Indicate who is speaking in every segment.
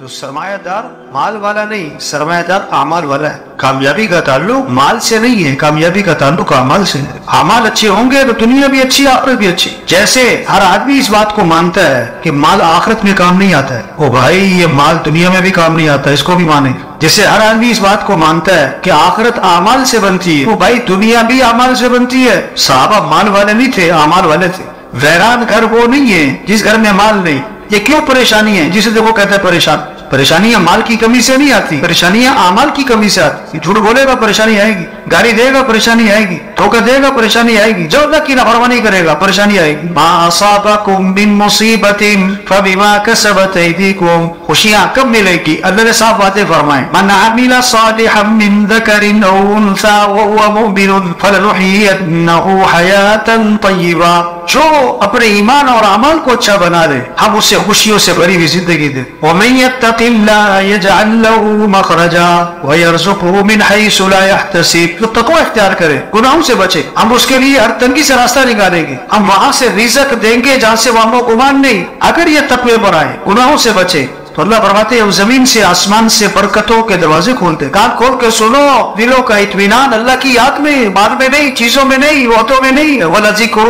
Speaker 1: तो सरमायादार माल वाला नहीं सरमायादार अमाल वाला है। कामयाबी का ताल्लुक माल से नहीं है, कामयाबी का ताल्लुक अमाल से है। अमाल अच्छे होंगे तो दुनिया भी अच्छी, आखिरत भी अच्छी। जैसे हर आदमी इस बात को मानता है कि माल आखिरत में काम नहीं आता है। ओ भाई, ये माल दुनिया में भी काम नहीं आता, इसको भी माने। जैसे हर आदमी इस बात को मानता है कि आखिरत अमाल से बनती है। वो भाई, दुनिया भी अमाल से बनती है। साहबा माल वाले नहीं थे अमाल वाले थे। वैरान घर वो नहीं है जिस घर में माल नहीं। ये क्यों परेशानी है? जिसे देखो कहते हैं परेशान। परेशानियाँ माल की कमी से नहीं आती। परेशानियाँ अमाल की कमी से आती। झूठ बोलेगा, परेशानी आएगी। गाड़ी देगा, परेशानी आएगी। धोखा देगा, परेशानी आएगी। जो अल्लाह की नाफरमानी करेगा, परेशानी आएगी। खुशियाँ कब मिलेगी? अल्लाह ने साफ़ बातें फरमाए मन अमिला सालिहम जो अपने ईमान और अमल को अच्छा बना दे, हम उसे खुशियों से भरी हुई ज़िंदगी दे। अख्तियार करे, गुनाहों से बचे, हम उसके लिए हर तंगी से रास्ता निकालेंगे। हम वहाँ से रिजक देंगे जहाँ से वहाँ को गुमान नहीं। अगर ये तकवे बनाए गुनाहों से बचे तो अल्लाह फरमाते हैं ज़मीन से, आसमान से बरकतों के दरवाजे खोलते कान खोल के सुनो, दिलों का इत्मीनान अल्लाह की याद में, बाद में नहीं, चीज़ों में नहीं वातों में नहीं। वाला ज़िक्र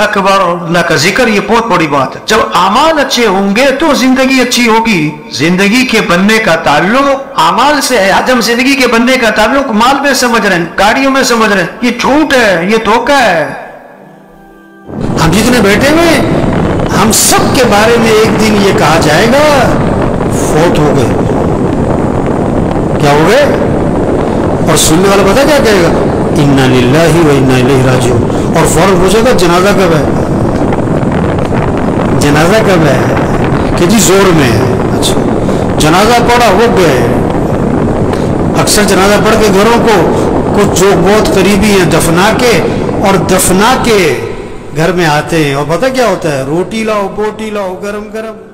Speaker 1: अकबर, अल्लाह का ज़िक्र ये बहुत बड़ी बात है। जब अमाल अच्छे होंगे तो ज़िंदगी अच्छी होगी। ज़िंदगी के बनने का ताल्लुक अमाल से है आज हम ज़िंदगी के बनने का ताल्लुक माल में समझ रहे हैं, गाड़ियों में समझ रहे हैं। ये झूठ है, ये धोखा है। हम जितने बैठे हुए हम सब के बारे में एक दिन ये कहा जाएगा, फोत हो गए। क्या हो गए? और सुनने वाला पता क्या कहेगा? इन्ना ही व इन्ना इलैहि राजिऊन। और फ़ौरन पूछेगा, जनाजा कब है? जनाजा कब है? कि जी ज़ोर में है। अच्छा। जनाजा पड़ा हो गए। अक्सर जनाजा पढ़ के घरों को कुछ जो बहुत करीबी है, दफना के, और दफना के घर में आते हैं और पता क्या होता है? रोटी लाओ, बोटी लाओ गरम गरम